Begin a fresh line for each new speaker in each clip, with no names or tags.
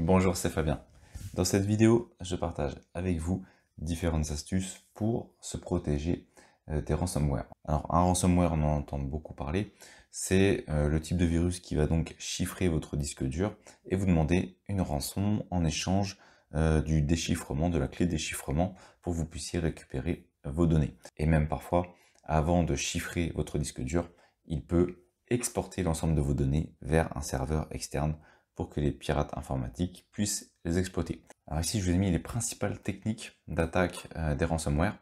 Bonjour, c'est Fabien. Dans cette vidéo, je partage avec vous différentes astuces pour se protéger euh, des ransomware. Alors un ransomware, on en entend beaucoup parler, c'est euh, le type de virus qui va donc chiffrer votre disque dur et vous demander une rançon en échange euh, du déchiffrement, de la clé de déchiffrement pour que vous puissiez récupérer vos données. Et même parfois, avant de chiffrer votre disque dur, il peut exporter l'ensemble de vos données vers un serveur externe que les pirates informatiques puissent les exploiter. Alors ici, je vous ai mis les principales techniques d'attaque euh, des ransomware.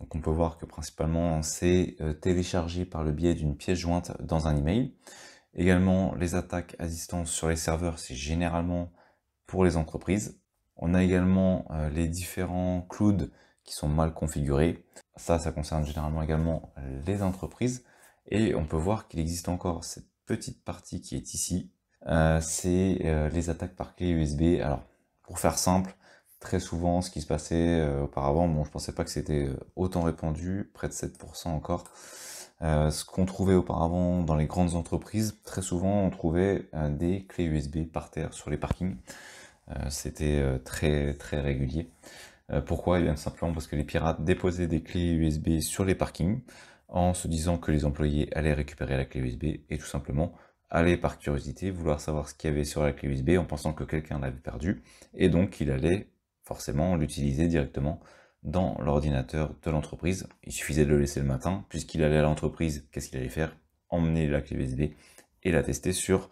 Donc on peut voir que principalement c'est euh, téléchargé par le biais d'une pièce jointe dans un email. Également les attaques à distance sur les serveurs, c'est généralement pour les entreprises. On a également euh, les différents clouds qui sont mal configurés. Ça, ça concerne généralement également les entreprises. Et on peut voir qu'il existe encore cette petite partie qui est ici. Euh, c'est euh, les attaques par clé USB. Alors, pour faire simple, très souvent, ce qui se passait euh, auparavant, bon, je pensais pas que c'était autant répandu, près de 7% encore. ce qu'on trouvait auparavant dans les grandes entreprises, très souvent, on trouvait des clés USB par terre sur les parkings. c'était très très régulier. pourquoi? Eh bien simplement parce que les pirates déposaient des clés USB sur les parkings en se disant que les employés allaient récupérer la clé USB et tout simplement aller par curiosité vouloir savoir ce qu'il y avait sur la clé USB en pensant que quelqu'un l'avait perdu et donc il allait forcément l'utiliser directement dans l'ordinateur de l'entreprise. Il suffisait de le laisser le matin puisqu'il allait à l'entreprise, qu'est-ce qu'il allait faire? Emmener la clé USB et la tester sur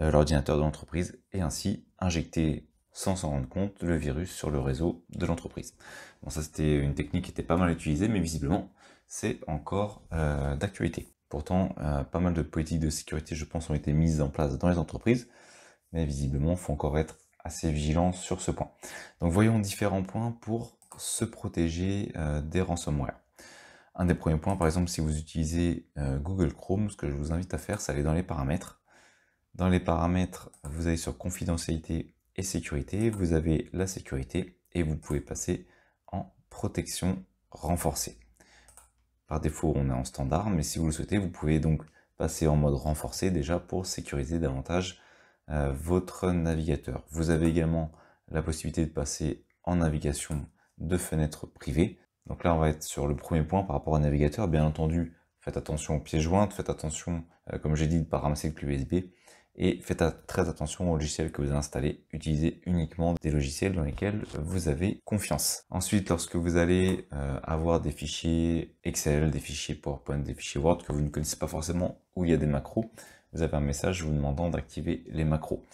euh, l'ordinateur de l'entreprise et ainsi injecter sans s'en rendre compte le virus sur le réseau de l'entreprise. Bon ça c'était une technique qui était pas mal utilisée mais visiblement c'est encore euh, d'actualité. Pourtant, euh, pas mal de politiques de sécurité, je pense, ont été mises en place dans les entreprises, mais visiblement, il faut encore être assez vigilant sur ce point. Donc voyons différents points pour se protéger euh, des ransomware. Un des premiers points, par exemple, si vous utilisez Google Chrome, ce que je vous invite à faire, c'est aller dans les paramètres. Dans les paramètres, vous allez sur confidentialité et sécurité, vous avez la sécurité et vous pouvez passer en protection renforcée. Par défaut, on est en standard, mais si vous le souhaitez, vous pouvez donc passer en mode renforcé déjà pour sécuriser davantage euh, votre navigateur. Vous avez également la possibilité de passer en navigation de fenêtres privées. Donc là, on va être sur le premier point par rapport au navigateur. Bien entendu, faites attention aux pièces jointes, faites attention, euh, comme j'ai dit, de ne pas ramasser le clé USB et faites très attention aux logiciels que vous installez. Utilisez uniquement des logiciels dans lesquels vous avez confiance. Ensuite, lorsque vous allez euh, avoir des fichiers Excel, des fichiers PowerPoint, des fichiers Word que vous ne connaissez pas forcément où il y a des macros, vous avez un message vous demandant d'activer les macros.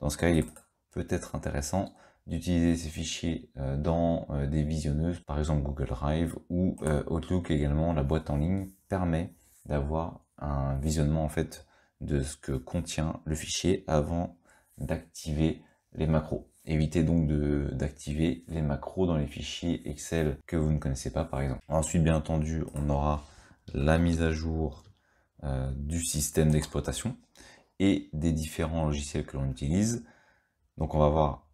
Dans ce cas, il est peut-être intéressant d'utiliser ces fichiers euh, dans euh, des visionneuses, par exemple Google Drive ou Outlook également, la boîte en ligne permet d'avoir un visionnement en fait de ce que contient le fichier avant d'activer les macros. Évitez donc d'activer les macros dans les fichiers Excel que vous ne connaissez pas par exemple. Ensuite bien entendu on aura la mise à jour euh, du système d'exploitation et des différents logiciels que l'on utilise. Donc on va voir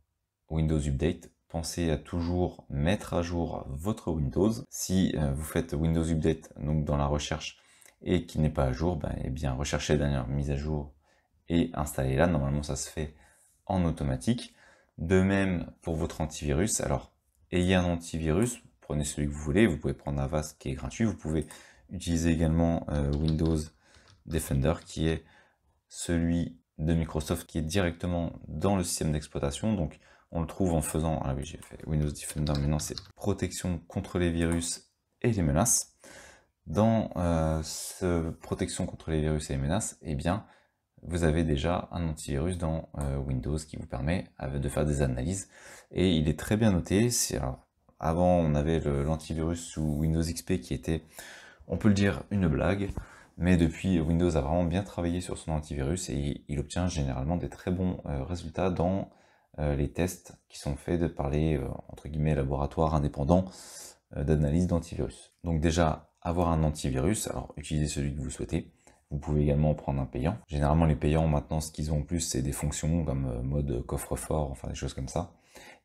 Windows Update. Pensez à toujours mettre à jour votre Windows. Si euh, vous faites Windows Update donc dans la recherche et qui n'est pas à jour, ben, eh recherchez la dernière mise à jour et installez-la. Normalement, ça se fait en automatique. De même pour votre antivirus. Alors, ayez un antivirus, prenez celui que vous voulez. Vous pouvez prendre Avast qui est gratuit. Vous pouvez utiliser également euh, Windows Defender qui est celui de Microsoft qui est directement dans le système d'exploitation. Donc, on le trouve en faisant, ah oui, j'ai fait Windows Defender, maintenant c'est protection contre les virus et les menaces dans euh, ce protection contre les virus et les menaces, eh bien, vous avez déjà un antivirus dans euh, Windows qui vous permet euh, de faire des analyses. Et il est très bien noté. avant, on avait l'antivirus sous Windows XP qui était, on peut le dire, une blague. Mais depuis, Windows a vraiment bien travaillé sur son antivirus et il obtient généralement des très bons résultats dans les tests qui sont faits par les, entre guillemets, laboratoires indépendants d'analyse d'antivirus. Donc déjà, avoir un antivirus, alors utilisez celui que vous souhaitez. Vous pouvez également prendre un payant. Généralement, les payants, maintenant, ce qu'ils ont en plus, c'est des fonctions comme euh, mode coffre-fort, enfin des choses comme ça.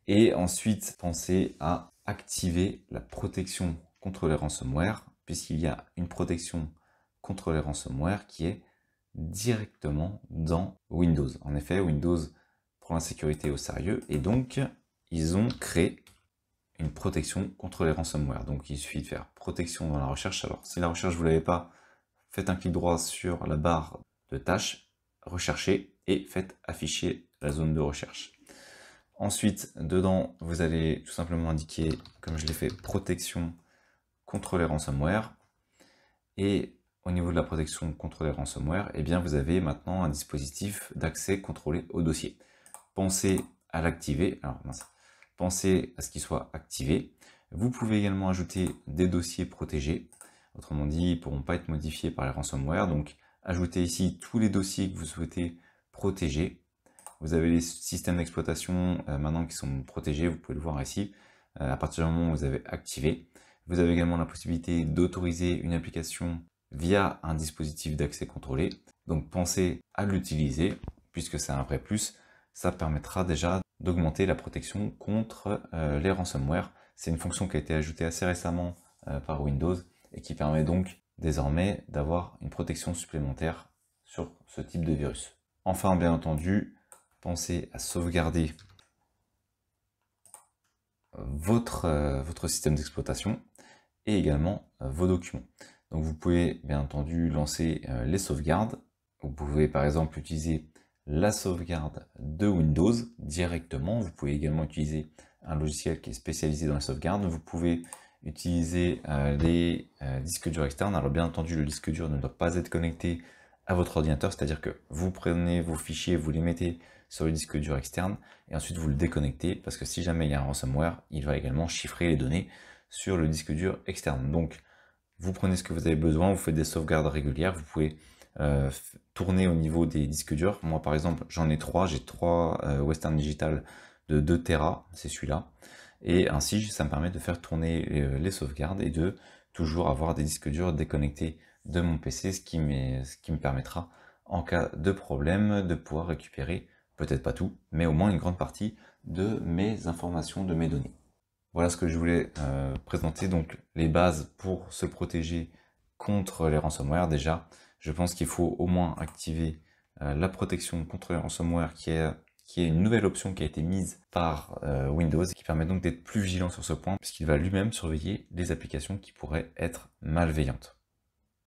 Et ensuite, pensez à activer la protection contre les ransomware, puisqu'il y a une protection contre les ransomware qui est directement dans Windows. En effet, Windows prend la sécurité au sérieux et donc ils ont créé une protection contre les ransomware. Donc il suffit de faire protection dans la recherche. Alors si la recherche vous l'avez pas, faites un clic droit sur la barre de tâches, recherchez et faites afficher la zone de recherche. Ensuite, dedans, vous allez tout simplement indiquer, comme je l'ai fait, protection contre les ransomware. Et au niveau de la protection contre les ransomware, eh bien, vous avez maintenant un dispositif d'accès contrôlé au dossier. Pensez à l'activer. Alors, pensez à ce qu'il soit activé. Vous pouvez également ajouter des dossiers protégés. Autrement dit, ils ne pourront pas être modifiés par les ransomware. Donc, ajoutez ici tous les dossiers que vous souhaitez protéger. Vous avez les systèmes d'exploitation euh, maintenant qui sont protégés, vous pouvez le voir ici, euh, à partir du moment où vous avez activé. Vous avez également la possibilité d'autoriser une application via un dispositif d'accès contrôlé. Donc pensez à l'utiliser, puisque c'est un vrai plus. Ça permettra déjà d'augmenter la protection contre euh, les ransomware. C'est une fonction qui a été ajoutée assez récemment par Windows et qui permet donc désormais d'avoir une protection supplémentaire sur ce type de virus. Enfin, bien entendu, pensez à sauvegarder votre, euh, votre système d'exploitation et également euh, vos documents. Donc vous pouvez bien entendu lancer euh, les sauvegardes. Vous pouvez par exemple utiliser la sauvegarde de Windows directement. Vous pouvez également utiliser un logiciel qui est spécialisé dans la sauvegarde. Vous pouvez utiliser les disques durs externes. Alors bien entendu, le disque dur ne doit pas être connecté à votre ordinateur, c'est-à-dire que vous prenez vos fichiers, vous les mettez sur le disque dur externe et ensuite vous le déconnectez parce que si jamais il y a un ransomware, il va également chiffrer les données sur le disque dur externe. Donc vous prenez ce que vous avez besoin, vous faites des sauvegardes régulières, vous pouvez euh, tourner au niveau des disques durs. Moi par exemple j'en ai trois, j'ai trois euh, Western Digital de 2 Tera, c'est celui-là. Et ainsi ça me permet de faire tourner euh, les sauvegardes et de toujours avoir des disques durs déconnectés de mon PC, ce qui, me permettra, en cas de problème, de pouvoir récupérer, peut-être pas tout, mais au moins une grande partie de mes informations, de mes données. Voilà ce que je voulais présenter, donc les bases pour se protéger contre les ransomware. Déjà, je pense qu'il faut au moins activer euh, la protection contre les ransomware qui est, qui est une nouvelle option qui a été mise par euh, Windows qui permet donc d'être plus vigilant sur ce point puisqu'il va lui-même surveiller les applications qui pourraient être malveillantes.